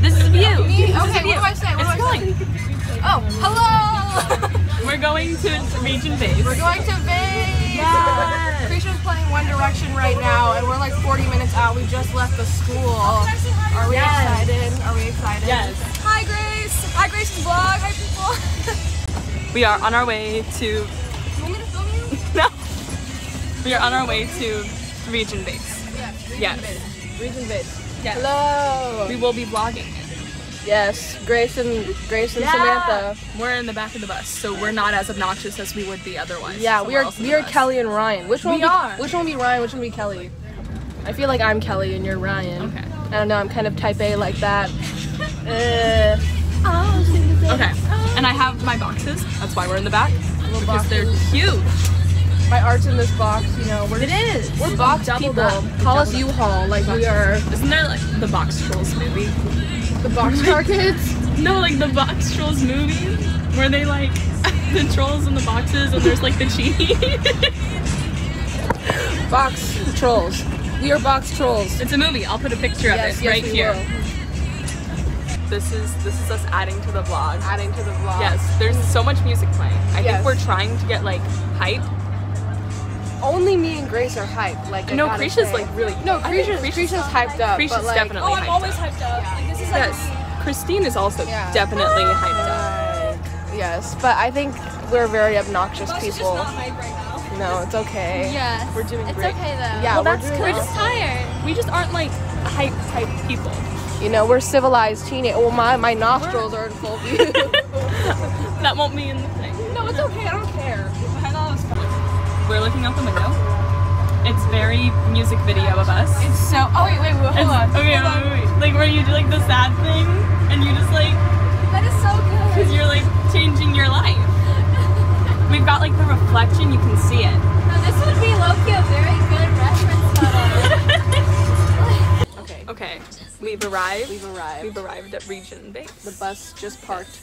This is view. Me? This is Okay, view. what do I say? What it's do I going. Oh, hello! We're going to region VASE. We're going to Vegas! Yes. Krisha's playing One Direction right now, and we're like 40 minutes out. We just left the school. Are we Yes. excited? Are we excited? Yes. Hi, Grace! Hi, Grace's vlog! Hi, people! We are on our way to. you want me to film you? No. We are on our way to region VASE. Yes. Yes. Region Vid. Yes. Hello! We will be vlogging it. Yes, Grace and Grace and Samantha. We're in the back of the bus, so we're not as obnoxious as we would be otherwise. Yeah, we are we are bus. Kelly and Ryan. Which one We will be, are. Which one will be Ryan? Which one will be Kelly? I feel like I'm Kelly and you're Ryan. Okay. I don't know. I'm kind of type A like that. Uh, Okay. And I have my boxes. That's why we're in the back. Because they're boxes. huge. My art's in this box. You know, we're It is. we're box Doubled people. up. Call us U-Haul. Like we are Isn't that like the Box Trolls movie? the Boxcar Kids. No, like the Box Trolls movie where they like the trolls in the boxes and there's like the cheese. Box trolls. We are box trolls. it's a movie. I'll put a picture of Yes, it yes, right we here. will. This is this is us adding to the vlog. Adding to the vlog. Yes, there's so much music playing. I Yes. think we're trying to get like hype. Only me and Grace are hyped. Like No, gotta Krisha's like really. No, I think Krisha's, Krisha's hyped up. Krisha's but like, definitely Oh, I'm hyped always up. hyped up. Like, this is like Yes, Christine is also Yeah. definitely hyped up. Yes, but I think we're very obnoxious bus just people. not hype right now. No, it's okay. Yes. We're doing it's great. okay though. Yeah, Well, we're that's. We're just tired. We just aren't like hype type people. You know, we're civilized teenage. Well, my my nostrils are in full view. That won't be in the thing. no, it's okay. I don't care. We're looking out the window. It's very music video of us. It's so. Oh wait, wait, wait hold It's- on. Okay, hold on. wait, wait, wait. Like where you do like the sad thing and you just like, That is so good. cause you're like changing your life. We've got like the reflection, you can see it. Now, this would be Loki a very good reference photo. Okay, Okay, we've arrived. we've arrived. We've arrived at Region VASE. The bus just parked.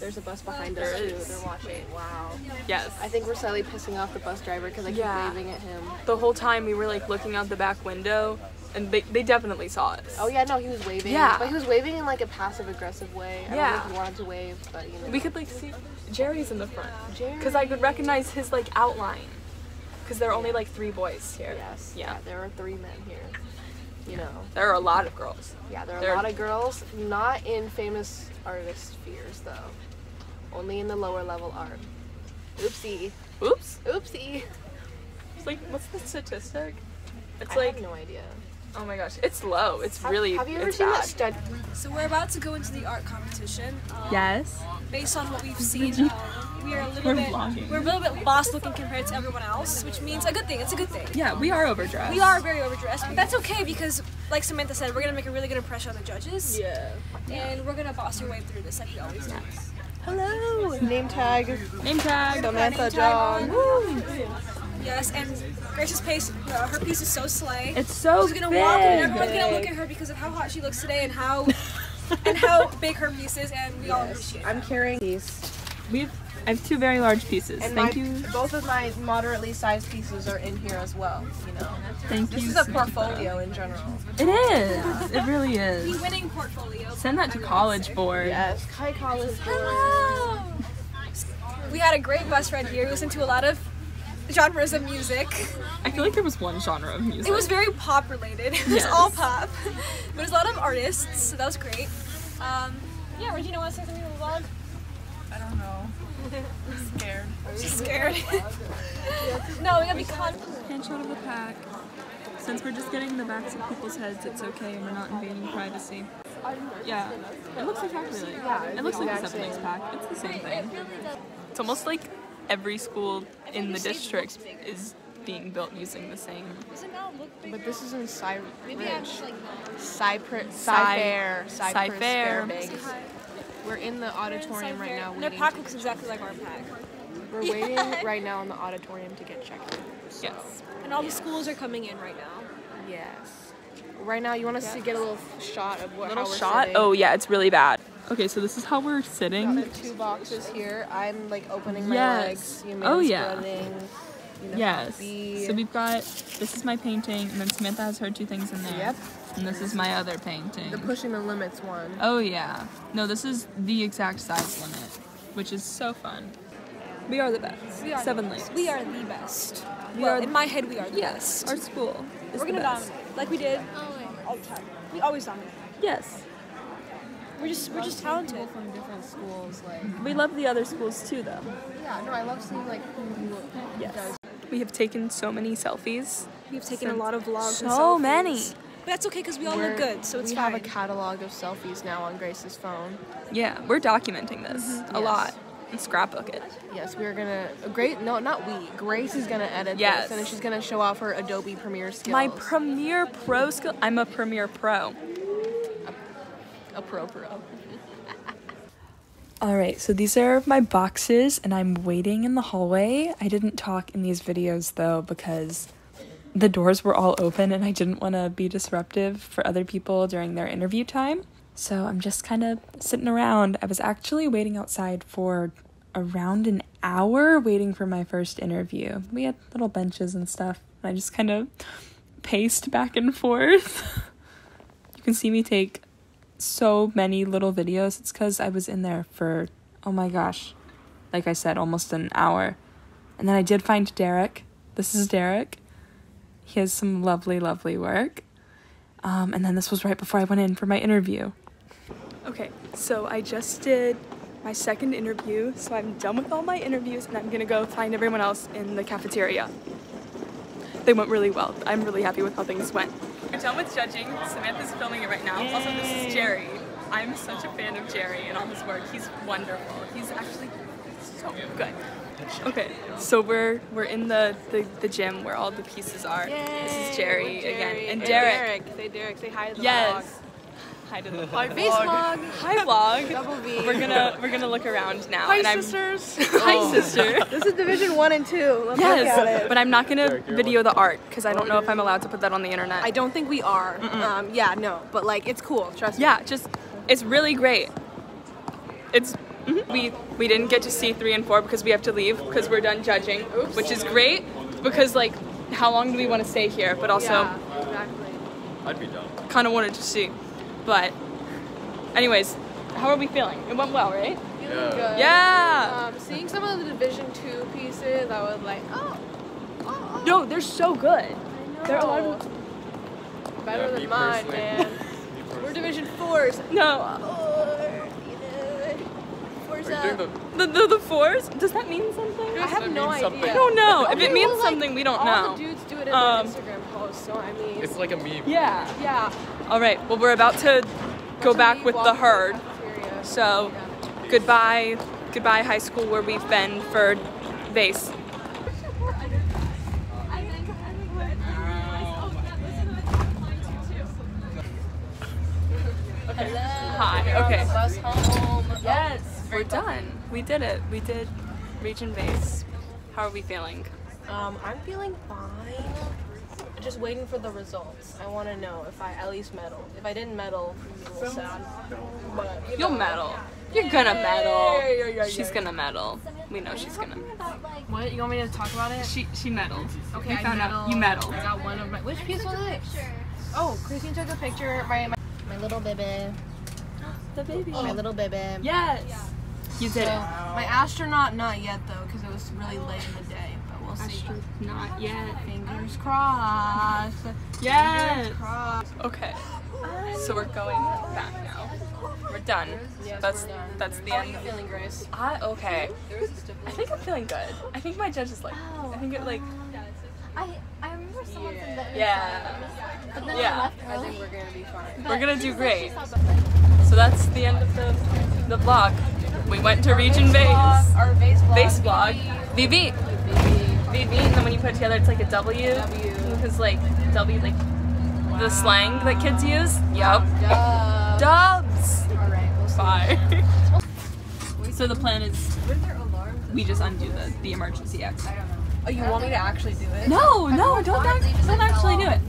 There's a bus behind us There too. is. They're watching. Wow. Yes. I think we're slightly pissing off the bus driver because I keep Yeah. waving at him. The whole time we were like looking out the back window and they, they definitely saw us. Oh yeah, no, he was waving. Yeah. But he was waving in like a passive aggressive way. I Yeah. don't think he wanted to wave, but you know. We could like see Jerry's in the front. Jerry. Because I could recognize his like outline. Because there are only like three boys here. Yes. Yeah. Yeah. There are three men here. You know. There are a lot of girls. Yeah, there are There- a lot of girls, not in famous artist spheres though. Only in the lower level art. Oopsie. Oops. Oopsie. It's like, what's the statistic? It's I like, have no idea. oh my gosh, it's low. It's Have- really, Have you ever seen bad. that stud? So we're about to go into the art competition. Um, Yes. Based on what we've seen, um, we are a little We're bit vlogging. we're a little bit boss looking compared to everyone else, which means a good thing. It's a good thing. Yeah, we are overdressed. We are very overdressed, but that's okay because, like Samantha said, we're gonna make a really good impression on the judges, Yeah. and we're gonna boss your way through this like we always do. Hello. Name tag. Name tag. Samantha John. on. Yes, and Grace's pace, uh, her piece is so slay. It's so She's gonna big. walk and everyone's gonna look at her because of how hot she looks today and how and how big her piece is, and we all appreciate it. I'm carrying these. We've, I have two very large pieces. And Thank my, you. both of my moderately sized pieces are in here as well. You know. Thank This you. This is a portfolio in general. It is. It really is. The is. winning portfolio. Send that to College Board. Yes. Hi college. Hello. We had a great bus ride here. We listened to a lot of genres of music. I feel like there was one genre of music. It was very pop related. It was Yes. all pop. But there's a lot of artists, so that was great. Um, yeah, Regina wants to say something to the vlog? I don't know. I'm scared. She's scared. no, we gotta be con- Hand shot of the pack. Since we're just getting the backs of people's heads, it's okay. and We're not invading privacy. Yeah, it looks exactly like. Yeah, it looks like the exact seven pack. It's the same thing. It's almost like every school in the district is being built using the same. Does it not look? But this is in Cypress. Maybe I'm just like Cypress. Cy- Cyfair. Cypress Cyfair. Fairbanks. We're in the auditorium right now. And their pack looks exactly like our pack. We're waiting right now in the auditorium to get checked in. Yes. And all the schools are coming in right now. Yes. Right now, you want us to get a little shot of what Little how we're shot. sitting? Oh yeah, it's really bad. Okay, so this is how we're I sitting. have two boxes here. I'm like opening my Yes. legs. You Oh, know, yeah. spreading, You know, Yes. happy. So we've got this is my painting, and then Samantha has her two things in there. Yep. And this is my other painting. The pushing the limits one. Oh yeah. No, this is the exact size limit, which is so fun. We are the best. We are Seven the Lakes. best. We are the best. We well, are- in my head, we are the Yes, best. our school is We're gonna best. dominate, like we did all the time. We always dominate. Yes. We're just we're just talented. from different schools, like We love the other schools too, though. yeah, no, I love seeing like who Yes. does. We have taken so many selfies. We've taken a lot of vlogs. and So many. But that's okay because we all We're- look good, so it's we fine. have a catalog of selfies now on Grace's phone. Yeah, we're documenting this mm-hmm. a Yes. lot and scrapbook it. Yes, we're gonna. Great. No, not we. Grace is gonna edit Yes. this, and then she's gonna show off her Adobe Premiere skills. My Premiere Pro skill. I'm a Premiere Pro. a pro pro. All right, so these are my boxes, and I'm waiting in the hallway. I didn't talk in these videos though because the doors were all open, and I didn't want to be disruptive for other people during their interview time. So I'm just kind of sitting around. I was actually waiting outside for around an hour waiting for my first interview. We had little benches and stuff. And I just kind of paced back and forth. you can see me take so many little videos. It's because I was in there for, oh my gosh, like I said, almost an hour. And then I did find Derek. This is Derek. He has some lovely, lovely work. Um, and then this was right before I went in for my interview. Okay, so I just did my second interview, so I'm done with all my interviews and I'm gonna go find everyone else in the cafeteria. They went really well. I'm really happy with how things went. We're done with judging. Samantha's filming it right now. Also, this is Jerry. I'm such a fan of Jerry and all his work. He's wonderful. He's actually so good. Okay, so we're we're in the, the, the gym where all the pieces are. This is Jerry, again. And Derek. Say Derek. Say hi to the Yes. Hi to the Our face vlog. Hi vlog. Double V. We're gonna we're gonna look around now. Hi and I'm, sisters. Hi sister. this is Division One and Two. Let's look at yes, it. but I'm not gonna video the art because I don't know if I'm allowed to put that on the internet. I don't think we are. Um, yeah, no, but like it's cool. Trust me. yeah, just it's really great. It's mhm. we we didn't get to see three and four because we have to leave because we're done judging, which is great because like how long do we want to stay here? But also Yeah, exactly. I'd be done. kind of wanted to see. But anyways, how are we feeling? It went well, right? Feeling Yeah. good. Yeah. Um, seeing some of the Division Two pieces, I was like, oh, oh, oh. No, they're so good. They're a lot of better Yeah, than mine, personally. man. We're. Division Fours. no. Four, Fours Are doing The, the the fours? Does that mean something? I have no idea. something? I don't know. If it means well, like, something, we don't all know. the dudes do it in Um, their Instagram posts, so I mean, It's like a meme. Yeah. yeah. All right. Well, we're about to go Once back with the herd. cafeteria. So, goodbye, goodbye, high school, where we've been for vase. Hi. Okay. Bus home. Yes, we're done. We did it. We did region VASE. How are we feeling? Um, I'm feeling fine. Just waiting for the results. I want to know if I at least medal. If I didn't medal, I'm a little sad. But you You'll know. medal. You're gonna medal. Yeah, yeah, yeah, She's gonna medal. We know she's gonna. What? You want me to talk about it? She she medaled. Okay, we I found out you medaled. medaled. I got one of my. Which piece was it? Oh, Christine took a picture. My my, my little baby. The baby. My little baby. Yes. You did it. My astronaut, not yet though, because it was really late in the day. But we'll see. Not yet. Fingers crossed. Yes. Crossed. Okay. So we're going back now. We're done. Yes, that's we're done. that's the How are end. you feeling, Grace? I okay. I think I'm feeling good. I think my judge is like. Oh, I think it like. Uh, I, I remember someone from the Yeah. but then Yeah. I left I think we're gonna be fine. We're gonna do great. So that's the end of the the vlog. We went to Region VASE. Our VASE vlog. VASE vlog. VV. VV, and then when you put it together, it's like a W. W. Because like W, like the slang that kids use. Yup. Duh. Dubs. Alright, we'll see. Bye. so the plan is we just undo the the emergency exit. Oh, you want me to actually do it? No, no, don't act, don't actually do it.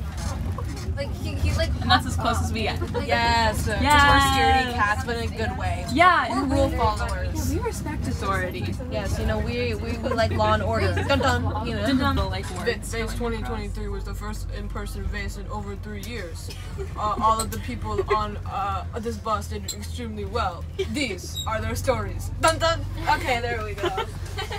Like he, he's like. And that's as close as we get. Yes. Because Yes. we're scaredy cats, but in a good way. Yeah, We're rule we- followers. We respect authority. Yes, you know, we, we, we like law and order. Dun dun, you know. Didn't know like Va- Vase 2023 was the first in-person Vase in over three years. Uh, all of the people on uh, this bus did extremely well. These are their stories. Dun dun. Okay, there we go.